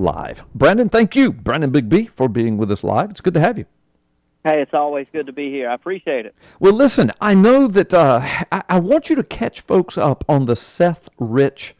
live. Brandon, thank you, Brandon Big B, for being with us live. It's good to have you. Hey, it's always good to be here. I appreciate it. Well, listen, I know that uh, I, I want you to catch folks up on the Seth Rich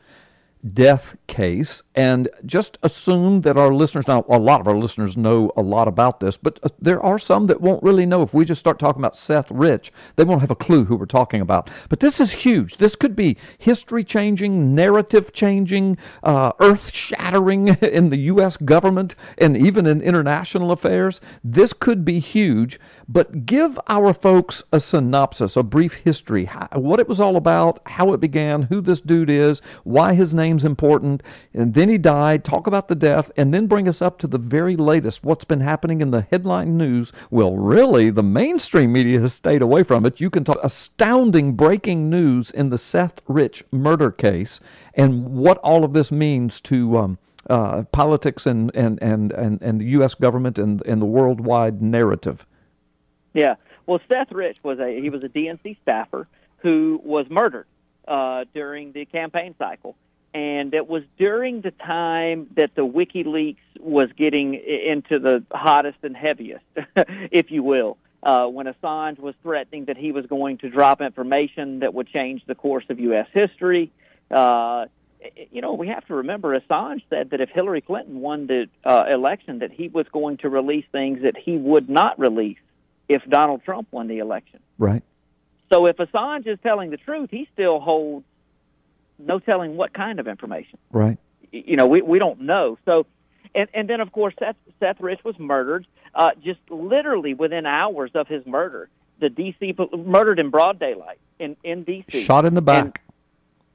death case and just assume that our listeners now a lot of our listeners know a lot about this but uh, there are some that won't really know. If we just start talking about Seth Rich they won't have a clue who we're talking about. But this is huge. This could be history changing narrative changing uh, earth shattering in the US government and even in international affairs. This could be huge. But give our folks a synopsis a brief history how, what it was all about how it began who this dude is why his name name's important. And then he died. Talk about the death, and then bring us up to the very latest. What's been happening in the headline news? Well, really, the mainstream media has stayed away from it. You can talk astounding breaking news in the Seth Rich murder case, and what all of this means to. Um, uh, politics and, and, and, and, and the U.S. government and, and the worldwide narrative. Yeah. Well, Seth Rich was a he was a DNC staffer who was murdered uh, during the campaign cycle, and it was during the time that the WikiLeaks was getting into the hottest and heaviest, if you will, uh, when Assange was threatening that he was going to drop information that would change the course of U.S. history. Uh, you know, we have to remember Assange said that if Hillary Clinton won the uh, election, that he was going to release things that he would not release if Donald Trump won the election. Right. So if Assange is telling the truth, he still holds no telling what kind of information. Right. You know, we we don't know. So, and and then of course Seth Seth Rich was murdered uh, just literally within hours of his murder. The DC murdered in broad daylight in in DC. Shot in the back. And,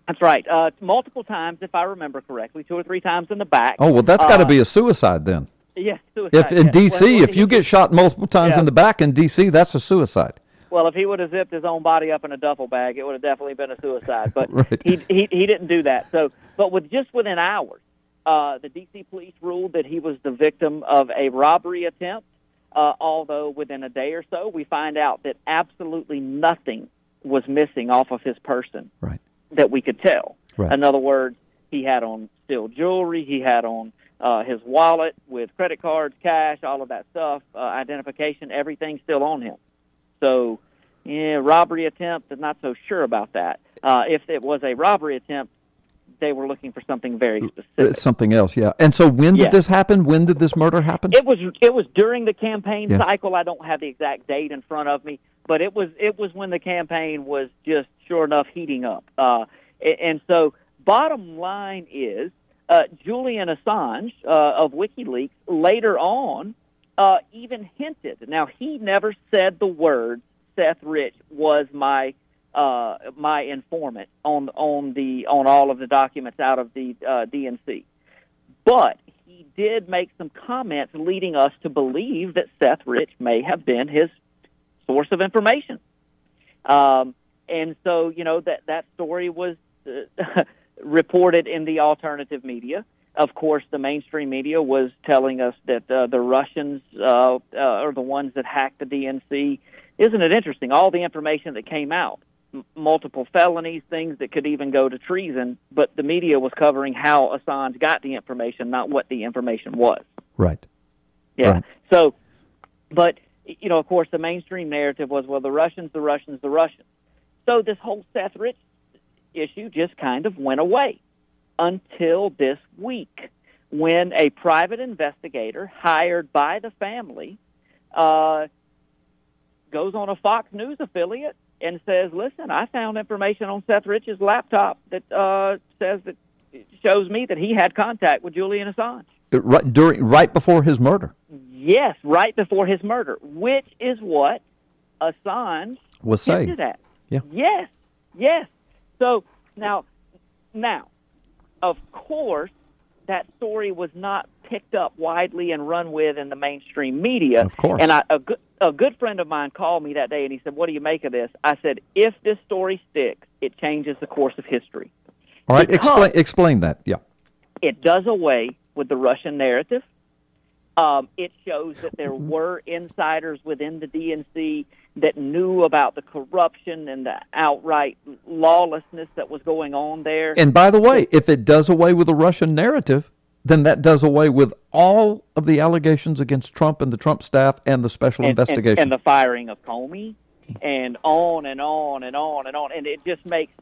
that's right. Uh, multiple times, if I remember correctly, two or three times in the back. Oh well, that's got to uh, be a suicide then. Yes, suicide. If in yes. DC, well, if you get shot multiple times yeah. in the back in DC, that's a suicide. Well, if he would have zipped his own body up in a duffel bag, it would have definitely been a suicide. But right. he, he he didn't do that. So, but with just within hours, uh, the D.C. police ruled that he was the victim of a robbery attempt. Uh, although within a day or so, we find out that absolutely nothing was missing off of his person right. that we could tell. Right. In other words, he had on steel jewelry, he had on uh, his wallet with credit cards, cash, all of that stuff, uh, identification, everything still on him. So, yeah, robbery attempt. I'm not so sure about that. Uh, if it was a robbery attempt, they were looking for something very uh, specific. Something else, yeah. And so, when did yes. this happen? When did this murder happen? It was it was during the campaign yes. cycle. I don't have the exact date in front of me, but it was it was when the campaign was just sure enough heating up. Uh, and so, bottom line is, uh, Julian Assange uh, of WikiLeaks later on uh, even hinted. Now he never said the word Seth Rich was my uh, my informant on on the on all of the documents out of the uh, DNC, but he did make some comments leading us to believe that Seth Rich may have been his source of information. Um, and so, you know that that story was uh, reported in the alternative media of course, the mainstream media was telling us that uh, the Russians uh, uh, are the ones that hacked the DNC. Isn't it interesting? All the information that came out, m- multiple felonies, things that could even go to treason, but the media was covering how Assange got the information, not what the information was. Right. Yeah. Right. So, but you know, of course, the mainstream narrative was, well, the Russians, the Russians, the Russians. So this whole Seth Rich issue just kind of went away until this week when a private investigator hired by the family uh, goes on a Fox News affiliate and says, "Listen, I found information on Seth Rich's laptop that uh, says that shows me that he had contact with Julian Assange." Right during, right before his murder. Yes, right before his murder, which is what Assange was saying. At. Yeah. Yes, yes. So now, now, of course, that story was not picked up widely and run with in the mainstream media. Of course. And I, a, good, a good friend of mine called me that day and he said, What do you make of this? I said, If this story sticks, it changes the course of history. All right, explain, explain that. Yeah. It does away with the Russian narrative. Um, it shows that there mm-hmm. were insiders within the DNC that knew about the corruption and the outright lawlessness that was going on there. And by the way, if it does away with the Russian narrative, then that does away with all of the allegations against Trump and the Trump staff and the special and, investigation. And, and the firing of Comey and on and on and on and on. And it just makes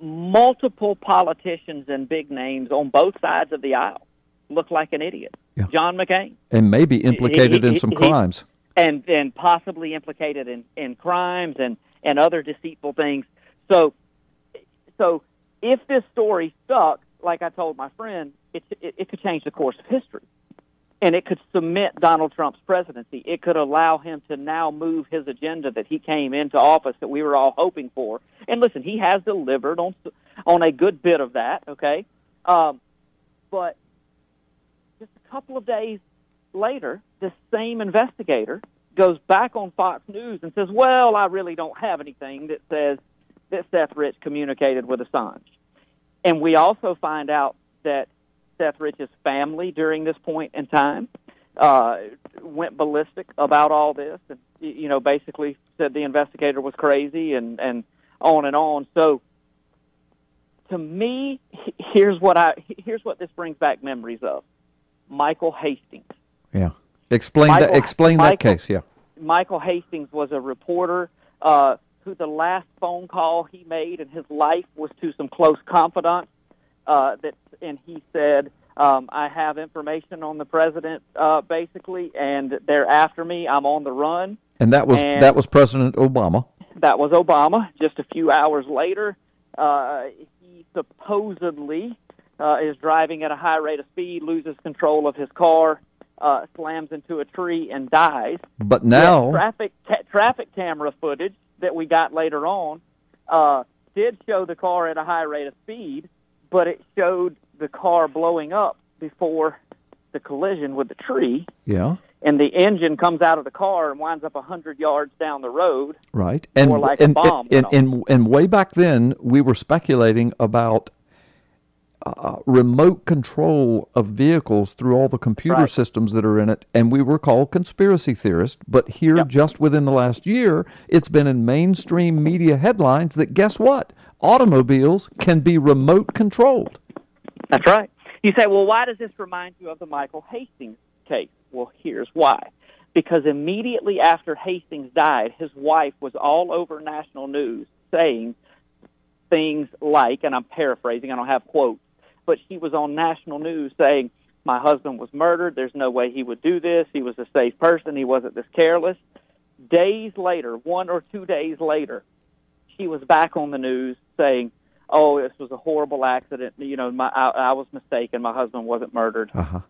multiple politicians and big names on both sides of the aisle look like an idiot. Yeah. John McCain. And maybe implicated he, he, in some he, crimes. And and possibly implicated in, in crimes and, and other deceitful things. So so if this story stuck, like I told my friend, it, it, it could change the course of history. And it could cement Donald Trump's presidency. It could allow him to now move his agenda that he came into office that we were all hoping for. And listen, he has delivered on on a good bit of that. Okay, um, but couple of days later, this same investigator goes back on Fox News and says, "Well, I really don't have anything that says that Seth Rich communicated with Assange." And we also find out that Seth Rich's family during this point in time uh, went ballistic about all this, and you know, basically said the investigator was crazy, and and on and on. So, to me, here's what I here's what this brings back memories of: Michael Hastings. Yeah, explain Michael, that. Explain Michael, that case. Yeah, Michael Hastings was a reporter. Uh, who the last phone call he made in his life was to some close confidants uh, that, and he said, um, "I have information on the president, uh, basically, and they're after me. I'm on the run." And that was and that was President Obama. That was Obama. Just a few hours later, uh, he supposedly uh, is driving at a high rate of speed, loses control of his car, uh, slams into a tree, and dies. But now, traffic ca- traffic camera footage that we got later on uh, did show the car at a high rate of speed, but it showed the car blowing up before the collision with the tree. Yeah. And the engine comes out of the car and winds up a hundred yards down the road. Right. And like and, bomb, and, and, and way back then we were speculating about uh, remote control of vehicles through all the computer right. systems that are in it, and we were called conspiracy theorists. But here, yep. just within the last year, it's been in mainstream media headlines that guess what? Automobiles can be remote controlled. That's right. You say, well, why does this remind you of the Michael Hastings case? Well, here's why. Because immediately after Hastings died, his wife was all over national news saying things like, and I'm paraphrasing, I don't have quotes, but she was on national news saying, My husband was murdered. There's no way he would do this. He was a safe person. He wasn't this careless. Days later, one or two days later, she was back on the news saying, "Oh, this was a horrible accident. You know, my, I, I was mistaken. My husband wasn't murdered." Uh-huh.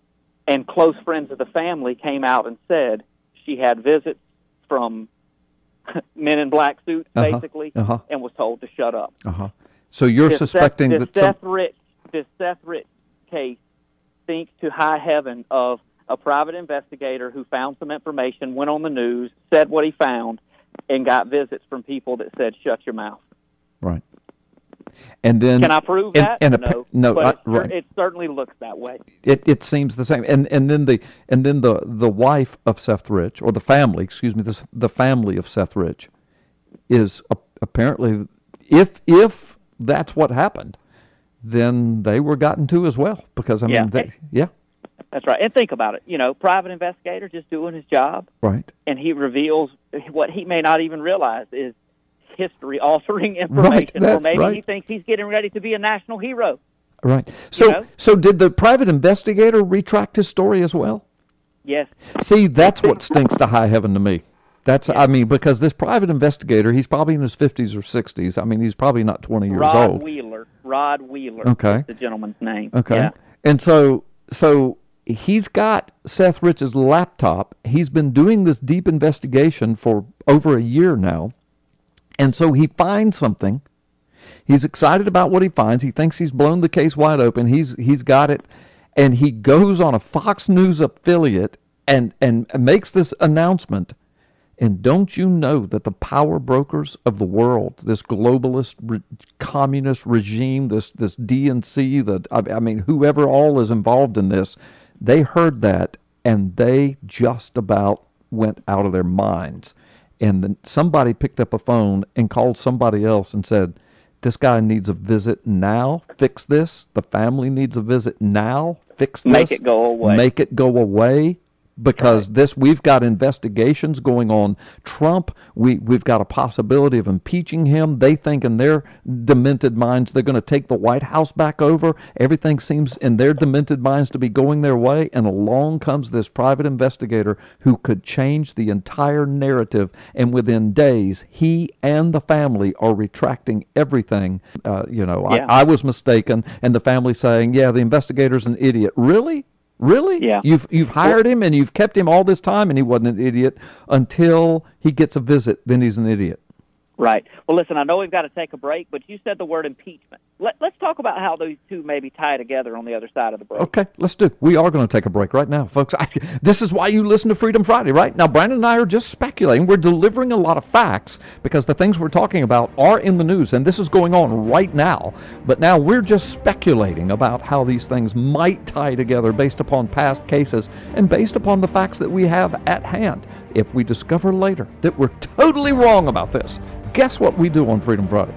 And close friends of the family came out and said she had visits from men in black suits, uh-huh. basically, uh-huh. and was told to shut up. Uh-huh. So you're this suspecting Seth, that some... Seth Rich this Seth Rich case think to high heaven of a private investigator who found some information, went on the news, said what he found, and got visits from people that said, "Shut your mouth." Right. And then can I prove and, that? And no, no, but I, it, right. it certainly looks that way. It it seems the same. And and then the and then the the wife of Seth Rich or the family, excuse me, this the family of Seth Rich is apparently if if that's what happened, then they were gotten to as well because I mean, yeah. they, yeah. That's right. And think about it. You know, private investigator just doing his job. Right. And he reveals what he may not even realize is history altering information. Right, or maybe right. he thinks he's getting ready to be a national hero. Right. So You know? so did the private investigator retract his story as well? Yes. See, that's what stinks to high heaven to me. That's I mean because this private investigator, he's probably in his 50s or 60s. I mean, he's probably not 20 years Rod old. Rod Wheeler. Rod Wheeler. Okay. the gentleman's name. Okay. Yeah. And so so he's got Seth Rich's laptop. He's been doing this deep investigation for over a year now. And so he finds something. He's excited about what he finds. He thinks he's blown the case wide open. He's he's got it and he goes on a Fox News affiliate and and makes this announcement. And don't you know that the power brokers of the world, this globalist re- communist regime, this this DNC, the I, I mean whoever all is involved in this, they heard that and they just about went out of their minds. And then somebody picked up a phone and called somebody else and said, "This guy needs a visit now. Fix this. The family needs a visit now. fix this, make it go away, make it go away, because right. this we've got investigations going on. Trump we we've got a possibility of impeaching him. They think in their demented minds they're going to take the White House back over. Everything seems in their demented minds to be going their way and along comes this private investigator who could change the entire narrative. And within days he and the family are retracting everything. Uh, you know yeah. I, I was mistaken and the family saying yeah the investigator's an idiot. Really Really? Yeah. You've you've hired him and you've kept him all this time and he wasn't an idiot until he gets a visit, then he's an idiot. Right. Well, listen, I know we've got to take a break, but you said the word impeachment. Let, us talk about how those two maybe tie together on the other side of the break. Okay, let's do. We are going to take a break right now, folks. I, this is why you listen to Freedom Friday, right? Now, Brandon and I are just speculating. We're delivering a lot of facts because the things we're talking about are in the news, and this is going on right now. But now we're just speculating about how these things might tie together based upon past cases and based upon the facts that we have at hand. If we discover later that we're totally wrong about this, guess what we do on Freedom Friday?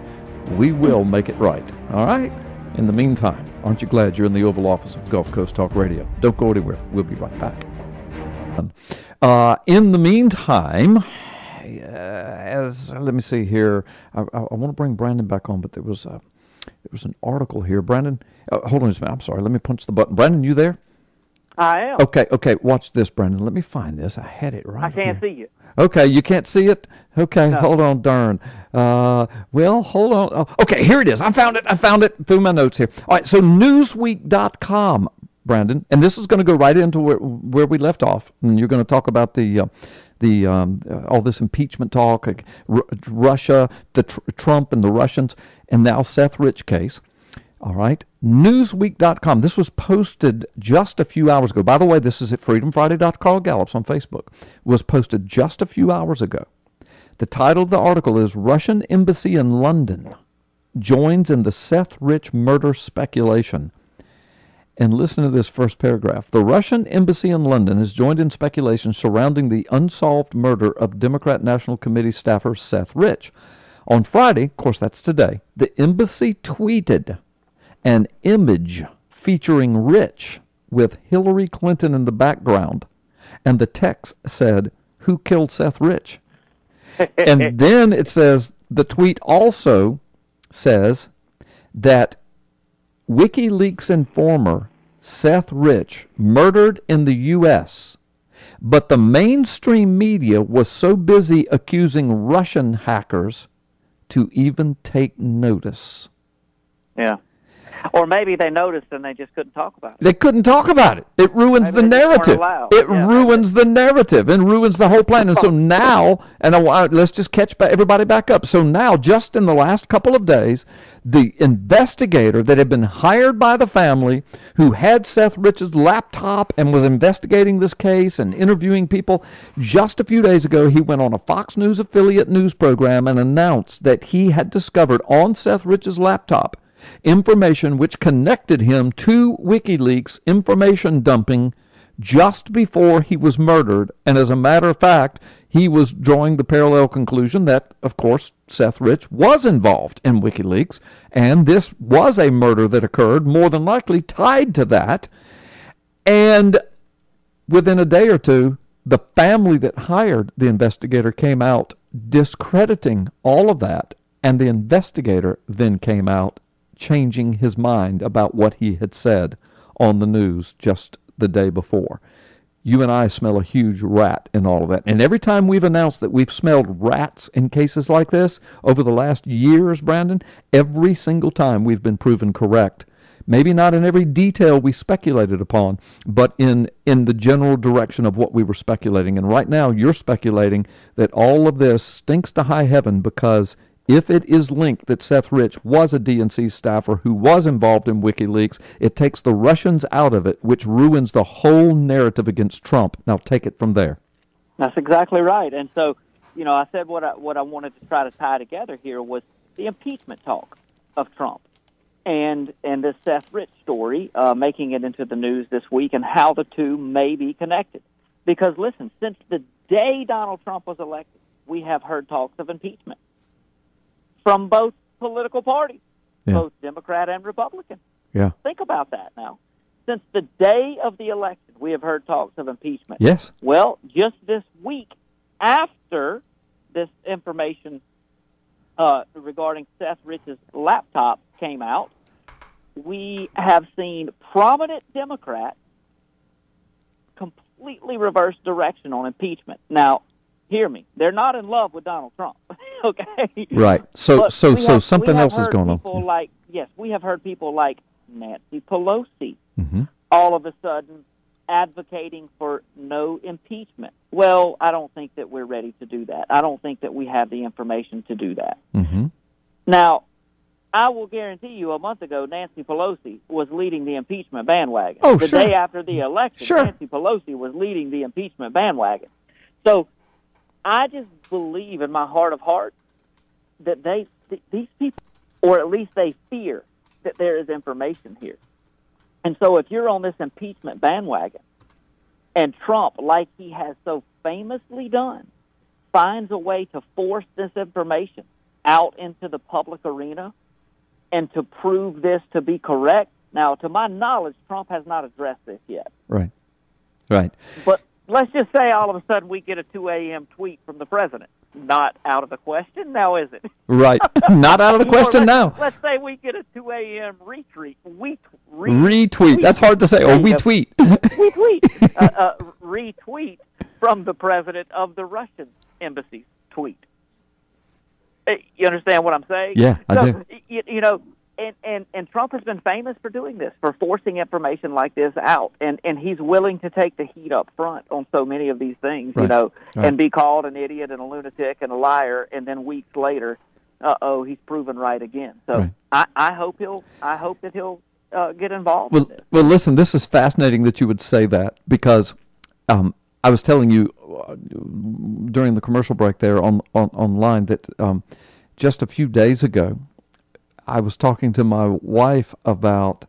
We will make it right. All right? In the meantime, aren't you glad you're in the Oval Office of Gulf Coast Talk Radio? Don't go anywhere. We'll be right back. Uh, in the meantime, uh, as let me see here, I, I, I, want to bring Brandon back on, but there was a, there was an article here. Brandon, uh, hold on just a minute. I'm sorry. Let me punch the button. Brandon, you there? I am. Okay, okay. Watch this, Brandon. Let me find this. I had it right. I can't here. see you. Okay, you can't see it. Okay, no. hold on, darn. Uh, well, hold on. Oh, okay, here it is. I found it. I found it through my notes here. All right, so Newsweek.com, Brandon, and this is going to go right into where where we left off, and you're going to talk about the. Uh, the um, uh, all this impeachment talk, R- Russia, the tr- Trump and the Russians, and now Seth Rich case. All right. Newsweek.com. This was posted just a few hours ago. By the way, this is at freedomfriday.carl Gallups on Facebook. Was posted just a few hours ago. The title of the article is Russian Embassy in London joins in the Seth Rich murder speculation. And listen to this first paragraph. The Russian embassy in London has joined in speculation surrounding the unsolved murder of Democrat National Committee staffer Seth Rich. On Friday, of course that's today, the embassy tweeted an image featuring Rich with Hillary Clinton in the background. And the text said, Who killed Seth Rich? and then it says, the tweet also says that WikiLeaks informer Seth Rich murdered in the U.S., but the mainstream media was so busy accusing Russian hackers to even take notice. Yeah. Or maybe they noticed and they just couldn't talk about it. They couldn't talk about it. It ruins maybe the narrative. It yeah, ruins the narrative and ruins the whole plan. And so now, and I, let's just catch everybody back up. So now, just in the last couple of days, the investigator that had been hired by the family, who had Seth Rich's laptop and was investigating this case and interviewing people, just a few days ago, he went on a Fox News affiliate news program and announced that he had discovered on Seth Rich's laptop information which connected him to WikiLeaks information dumping just before he was murdered. And as a matter of fact, he was drawing the parallel conclusion that, of course, Seth Rich was involved in WikiLeaks, and this was a murder that occurred, more than likely tied to that. And within a day or two, the family that hired the investigator came out discrediting all of that, and the investigator then came out changing his mind about what he had said on the news just the day before. You and I smell a huge rat in all of that. And every time we've announced that we've smelled rats in cases like this over the last years, Brandon, every single time we've been proven correct. Maybe not in every detail we speculated upon, but in, in the general direction of what we were speculating. And right now, you're speculating that all of this stinks to high heaven because if it is linked that Seth Rich was a DNC staffer who was involved in WikiLeaks, it takes the Russians out of it, which ruins the whole narrative against Trump. Now take it from there. That's exactly right. And so, you know, I said what I, what I wanted to try to tie together here was the impeachment talk of Trump and and this Seth Rich story uh, making it into the news this week and how the two may be connected. Because listen, since the day Donald Trump was elected, we have heard talks of impeachment from both political parties, yeah. both Democrat and Republican. Yeah. Think about that now. since the day of the election, we have heard talks of impeachment. Yes. Well, just this week, after this information uh, regarding Seth Rich's laptop came out, we have seen prominent Democrats completely reverse direction on impeachment. Now, hear me. They're not in love with Donald Trump. okay. Right. So But so so have- something else is going on. Like yes, we have heard people like Nancy Pelosi hmm all of a sudden advocating for no impeachment. Well, I don't think that we're ready to do that. I don't think that we have the information to do that. hmm Now, I will guarantee you a month ago, Nancy Pelosi was leading the impeachment bandwagon. Oh, the sure. day after the election, Sure. Nancy Pelosi was leading the impeachment bandwagon. So I just believe in my heart of hearts that they, th- these people, or at least they fear that there is information here. And so if you're on this impeachment bandwagon and Trump, like he has so famously done, finds a way to force this information out into the public arena and to prove this to be correct. Now, to my knowledge, Trump has not addressed this yet. Right. Right. But let's just say all of a sudden we get a 2 a.m. tweet from the president. Not out of the question, now is it? Right. Not out of the question let's, now. Let's say we get a 2 a.m. retweet. We, re- Retweet. That's hard to say. Oh, we tweet. retweet. uh, uh, retweet from the president of the Russian embassy tweet. Uh, You understand what I'm saying? Yeah, I do. You, you know, and, and, and Trump has been famous for doing this, for forcing information like this out, and, and he's willing to take the heat up front on so many of these things, you know, right. and be called an idiot and a lunatic and a liar, and then weeks later, uh oh, he's proven right again. So Right. I, I hope he'll, I hope that he'll uh, get involved. Well, in well, listen. This is fascinating that you would say that because um, I was telling you uh, during the commercial break there on, on online that um, just a few days ago, I was talking to my wife about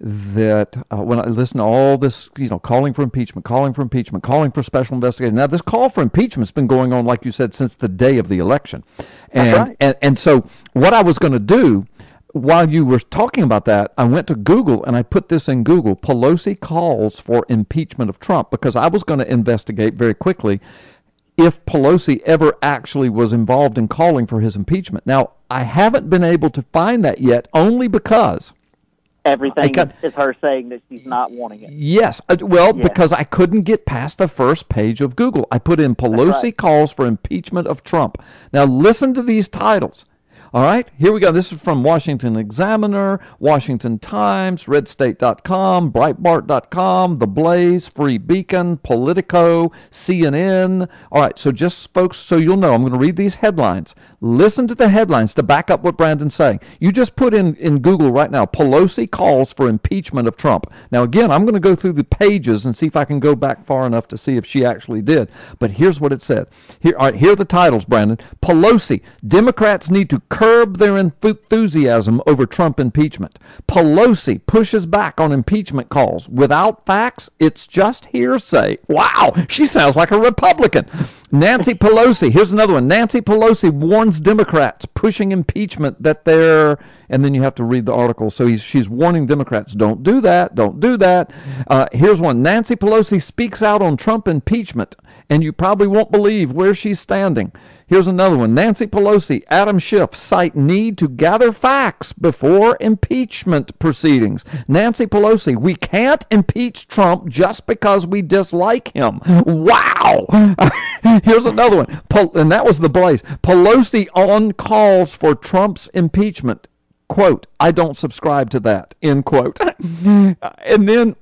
that uh, when I listen to all this, you know, calling for impeachment, calling for impeachment, calling for special investigation. Now, this call for impeachment's been going on, like you said, since the day of the election, and right. and and so what I was going to do while you were talking about that, I went to Google and I put this in Google: Pelosi calls for impeachment of Trump, because I was going to investigate very quickly if Pelosi ever actually was involved in calling for his impeachment. Now, I haven't been able to find that yet, only because. Everything got- is her saying that she's not wanting it. Yes. Uh, well, Yeah. because I couldn't get past the first page of Google. I put in Pelosi right. calls for impeachment of Trump. Now, listen to these titles. All right, here we go. This is from Washington Examiner, Washington Times, RedState.com, Breitbart.com, The Blaze, Free Beacon, Politico, CNN. All right, so just folks, so you'll know, I'm going to read these headlines. Listen to the headlines to back up what Brandon's saying. You just put in, in Google right now, Pelosi calls for impeachment of Trump. Now, again, I'm going to go through the pages and see if I can go back far enough to see if she actually did. But here's what it said. Here, all right, here are the titles, Brandon. Pelosi, Democrats need to curb their enthusiasm over Trump impeachment. Pelosi pushes back on impeachment calls. Without facts, it's just hearsay. Wow, she sounds like a Republican. Nancy Pelosi, here's another one. Nancy Pelosi warns Democrats pushing impeachment that they're, and then you have to read the article. So he's, she's warning Democrats, don't do that, don't do that. Uh, here's one. Nancy Pelosi speaks out on Trump impeachment, and you probably won't believe where she's standing. Here's another one. Nancy Pelosi, Adam Schiff cite need to gather facts before impeachment proceedings. Nancy Pelosi, we can't impeach Trump just because we dislike him. Wow. Here's another one. And that was the blaze. Pelosi on calls for Trump's impeachment. Quote, I don't subscribe to that. End quote. and then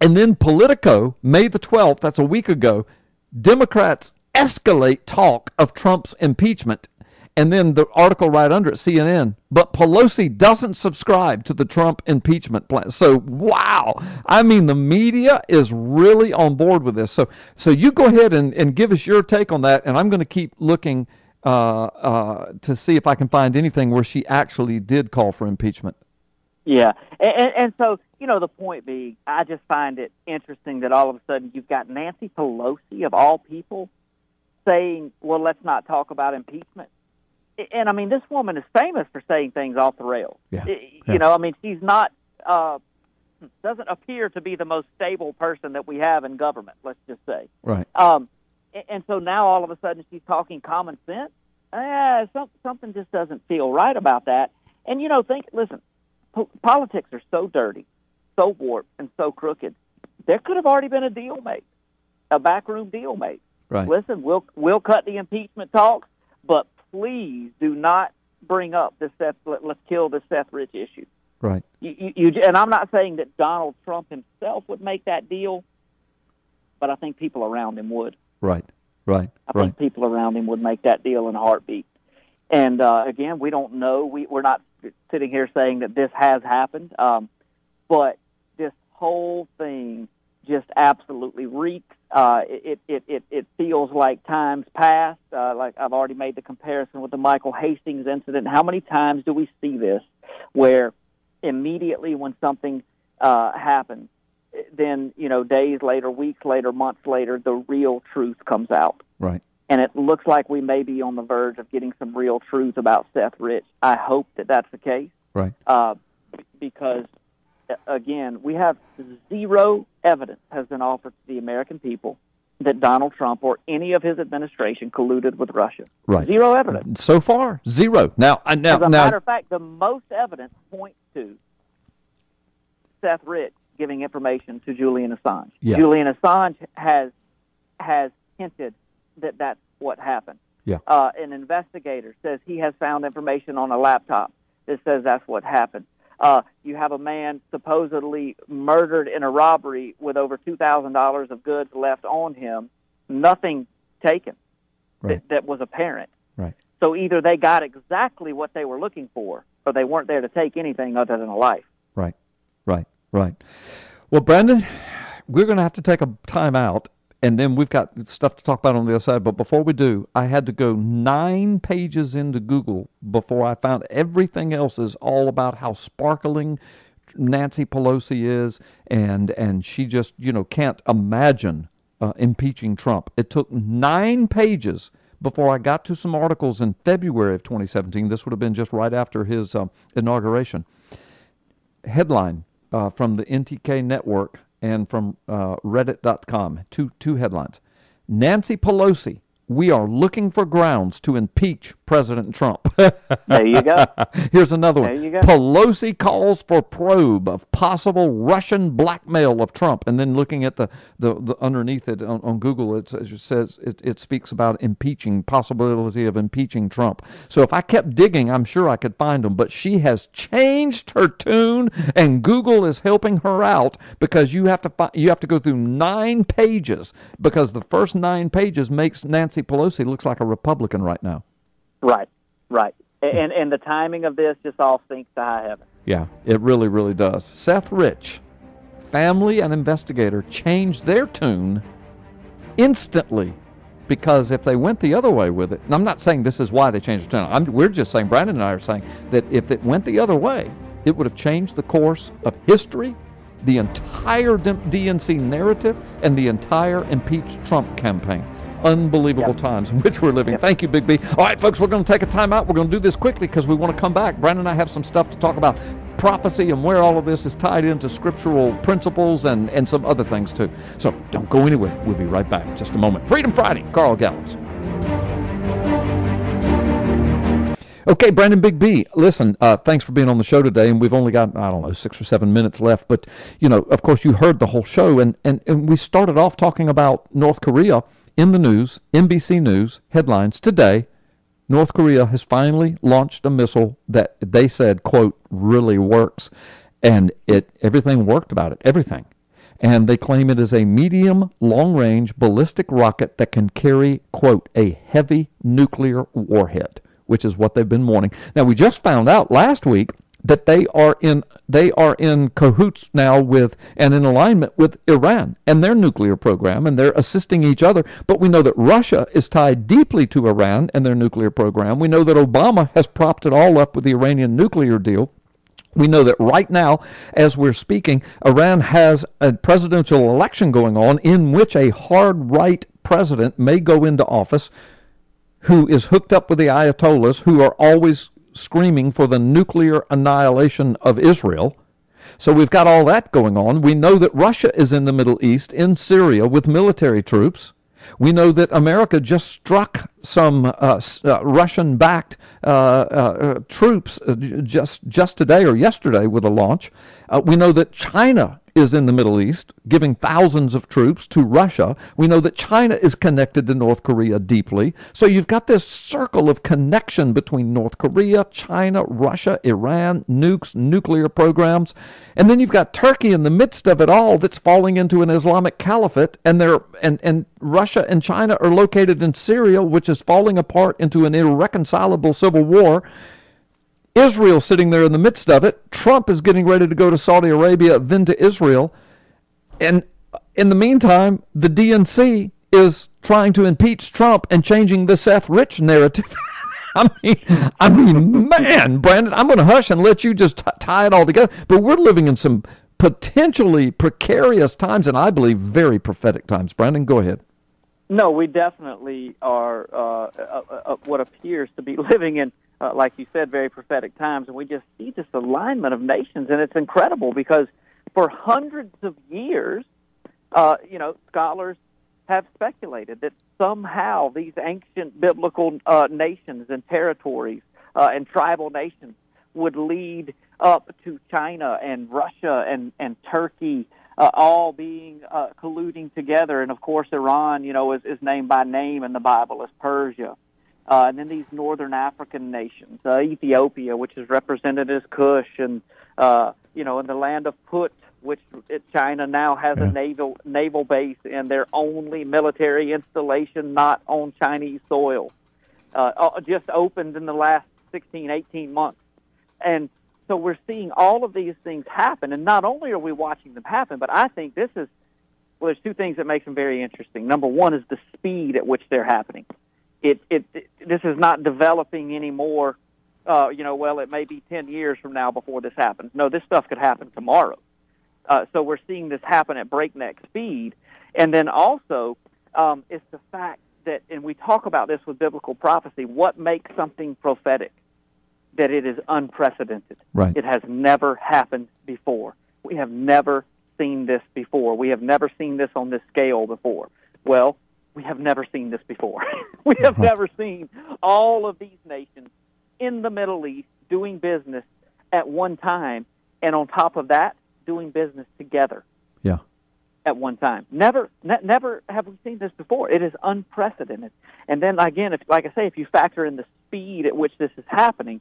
and then Politico, May the 12th, that's a week ago, Democrats escalate talk of Trump's impeachment. And then the article right under it, CNN. But Pelosi doesn't subscribe to the Trump impeachment plan. So, wow. I mean, the media is really on board with this. So, so you go ahead and, and give us your take on that. And I'm going to keep looking uh, uh, to see if I can find anything where she actually did call for impeachment. Yeah, and, and, and so you know the point being, I just find it interesting that all of a sudden you've got Nancy Pelosi of all people saying, "Well, let's not talk about impeachment." And I mean, this woman is famous for saying things off the rails. Yeah, I- yeah. You know, I mean, she's not uh, doesn't appear to be the most stable person that we have in government. Let's just say. Right. Um, and, so now all of a sudden she's talking common sense. Some, something just doesn't feel right about that. And you know, think. Listen, po- politics are so dirty, so warped, and so crooked. There could have already been a deal made, a backroom deal made. Right. Listen, we'll we'll cut the impeachment talks, but please do not bring up the Seth. Let, let's kill the Seth Rich issue. Right. You, you, you, and I'm not saying that Donald Trump himself would make that deal, but I think people around him would. Right. Right. I right. think people around him would make that deal in a heartbeat. And uh, again, we don't know. We, we're not sitting here saying that this has happened, um, but this whole thing just absolutely reeks. Uh, it, it, it, it feels like times past. Uh, like I've already made the comparison with the Michael Hastings incident. How many times do we see this where immediately when something uh, happens, then you know days later, weeks later, months later, the real truth comes out. Right. And it looks like we may be on the verge of getting some real truth about Seth Rich. I hope that that's the case. Right. Uh, because again, we have zero evidence has been offered to the American people that Donald Trump or any of his administration colluded with Russia. Right. Zero evidence. So far, zero. Now, uh, now, As a now, matter of fact, the most evidence points to Seth Rich giving information to Julian Assange. Yeah. Julian Assange has has hinted that that's what happened. Yeah. Uh, an investigator says he has found information on a laptop that says that's what happened. Uh, you have a man supposedly murdered in a robbery with over two thousand dollars of goods left on him, nothing taken Right. that, that was apparent. Right. So either they got exactly what they were looking for, or they weren't there to take anything other than a life. Right, right, right. Well, Brandon, we're going to have to take a time out, and then we've got stuff to talk about on the other side. But before we do, I had to go nine pages into Google before I found everything else is all about how sparkling Nancy Pelosi is, and and she just you know can't imagine uh, impeaching Trump. It took nine pages before I got to some articles in February of 2017. This would have been just right after his um, inauguration. Headline uh, from the NTK network and from uh, Reddit.com. Two two headlines. Nancy Pelosi. We are looking for grounds to impeach President Trump. There you go. Here's another one. There you go. Pelosi calls for probe of possible Russian blackmail of Trump. And then looking at the, the, the underneath it on, on Google, it says, it, says it, it speaks about impeaching, possibility of impeaching Trump. So if I kept digging, I'm sure I could find them. But she has changed her tune, and Google is helping her out because you have to fi- you have to go through nine pages because the first nine pages makes Nancy Pelosi looks like a Republican right now. right, right. And and the timing of this just all sinks to high heaven. Yeah, it really, really does. Seth Rich, family and investigator, changed their tune instantly because if they went the other way with it, and I'm not saying this is why they changed their tune. I'm, we're just saying, Brandon and I are saying that if it went the other way, it would have changed the course of history, the entire DNC narrative, and the entire impeach Trump campaign. Unbelievable Yep. times in which we're living. Yep. Thank you, Big B. All right, folks, we're going to take a time out. We're going to do this quickly because we want to come back. Brandon and I have some stuff to talk about prophecy and where all of this is tied into scriptural principles and, and some other things too. So don't go anywhere. We'll be right back in just a moment. Freedom Friday, Carl Gallups. Okay, Brandon Big B, listen, uh, thanks for being on the show today. And we've only got, I don't know, six or seven minutes left. But, you know, of course, you heard the whole show. And, and, and we started off talking about North Korea in the news, NBC News headlines today. North Korea has finally launched a missile that they said, quote, really works. And it everything worked about it, everything. And they claim it is a medium long range ballistic rocket that can carry, quote, a heavy nuclear warhead, which is what they've been warning. Now we just found out last week that they are in they are in cahoots now with and in alignment with Iran and their nuclear program and they're assisting each other. But we know that Russia is tied deeply to Iran and their nuclear program. We know that Obama has propped it all up with the Iranian nuclear deal. We know that right now, as we're speaking, Iran has a presidential election going on in which a hard right president may go into office who is hooked up with the Ayatollahs, who are always screaming for the nuclear annihilation of Israel. So we've got all that going on. We know that Russia is in the Middle East, in Syria, with military troops. We know that America just struck some uh, uh, Russian-backed uh, uh troops uh, just just today or yesterday with a launch. Uh, we know that China is in the Middle East, giving thousands of troops to Russia. We know that China is connected to North Korea deeply. So you've got this circle of connection between North Korea, China, Russia, Iran, nukes, nuclear programs. And then you've got Turkey in the midst of it all that's falling into an Islamic caliphate. And, they're, and, and Russia and China are located in Syria, which is falling apart into an irreconcilable civil war. Israel sitting there in the midst of it. Trump is getting ready to go to Saudi Arabia, then to Israel. And in the meantime, the DNC is trying to impeach Trump and changing the Seth Rich narrative. I mean, I mean, man, Brandon, I'm going to hush and let you just t- tie it all together. But we're living in some potentially precarious times, and I believe very prophetic times. Brandon, go ahead. No, we definitely are uh, uh, uh, what appears to be living in uh, like you said, very prophetic times, and we just see this alignment of nations, and it's incredible because for hundreds of years, uh, you know, scholars have speculated that somehow these ancient biblical uh, nations and territories uh, and tribal nations would lead up to China and Russia and and Turkey. Uh, all being uh, colluding together, and of course, Iran, you know, is, is named by name in the Bible as Persia. Uh, and then these northern African nations, uh, Ethiopia, which is represented as Kush, and uh, you know, in the land of Put, which China now has yeah. a naval naval base and their only military installation not on Chinese soil, uh, uh just opened in the last 16, 18 months, and so we're seeing all of these things happen. And not only are we watching them happen, but I think this is well, there's two things that makes them very interesting. Number one is the speed at which they're happening it, it, it this is not developing anymore. Uh, you know, well, it may be 10 years from now before this happens. No, this stuff could happen tomorrow. Uh, so we're seeing this happen at breakneck speed. And then also, um, it's the fact that, and we talk about this with biblical prophecy, what makes something prophetic? That it is unprecedented. Right. It has never happened before. We have never seen this before. We have never seen this on this scale before. Well, we have never seen this before. we have uh-huh. never seen all of these nations in the Middle East doing business at one time, and on top of that, doing business together. Yeah. At one time, never, ne- never have we seen this before. It is unprecedented. And then again, if, like I say, if you factor in the speed at which this is happening,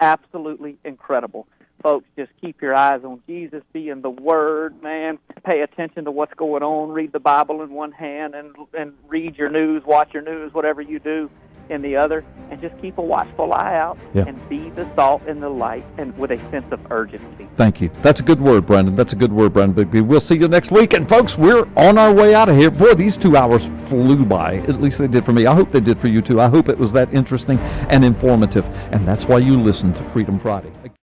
absolutely incredible folks, just keep your eyes on Jesus, be in the Word, man. Pay attention to what's going on. Read the Bible in one hand and and read your news, watch your news, whatever you do in the other, and just keep a watchful eye out yeah. and be the salt and the light, and with a sense of urgency. Thank you. That's a good word, Brandon. That's a good word, Brandon Big B. We'll see you next week, and folks, we're on our way out of here. Boy, these two hours flew by. At least they did for me. I hope they did for you too. I hope it was that interesting and informative, and that's why you listen to Freedom Friday.